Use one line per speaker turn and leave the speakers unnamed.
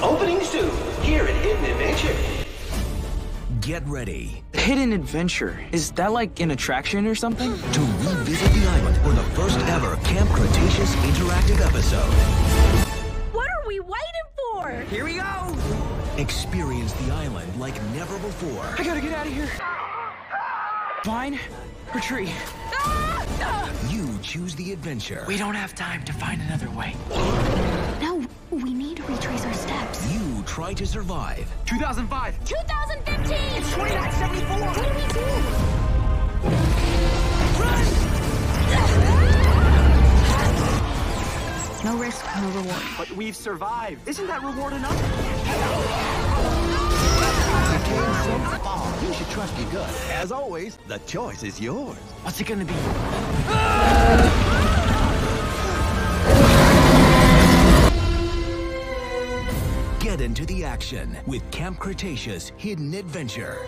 Opening soon, here at Hidden Adventure.
Get ready
Hidden Adventure. Is that like an attraction or something?
to revisit the island for the first ever Camp Cretaceous interactive episode.
What are we waiting for?
Here we go!
Experience the island like never before.
I gotta get out of here. Vine retreat. tree?
You choose the adventure.
We don't have time to find another way.
Try to survive.
2005.
2015! It's 2974! What do we do? Run! No risk, no reward.
But we've survived. Isn't that reward enough?
You should trust your gut. As always, the choice is yours.
What's it gonna be? Ah!
Get into the action with Camp Cretaceous Hidden Adventure.